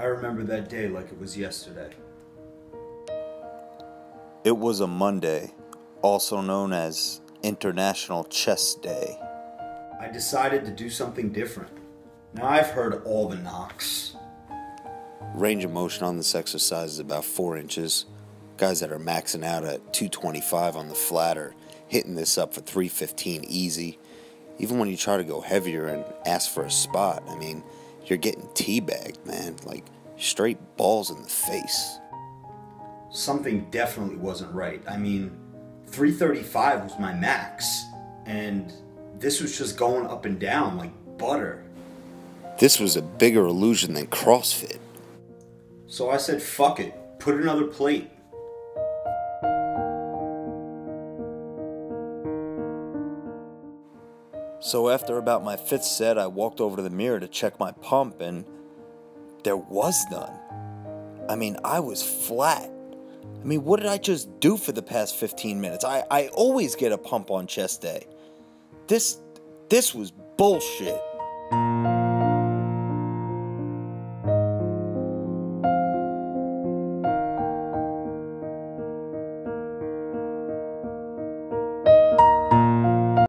I remember that day like it was yesterday. It was a Monday, also known as International Chest Day. I decided to do something different. Now I've heard all the knocks. Range of motion on this exercise is about four inches. Guys that are maxing out at 225 on the flat are hitting this up for 315 easy. Even when you try to go heavier and ask for a spot, I mean, you're getting teabagged, man. Like straight balls in the face. Something definitely wasn't right. I mean, 335 was my max, and this was just going up and down like butter. This was a bigger illusion than CrossFit. So I said, fuck it, put another plate. So after about my fifth set, I walked over to the mirror to check my pump, and there was none. I mean, I was flat. I mean, what did I just do for the past 15 minutes? I, I always get a pump on chest day. This this was bullshit.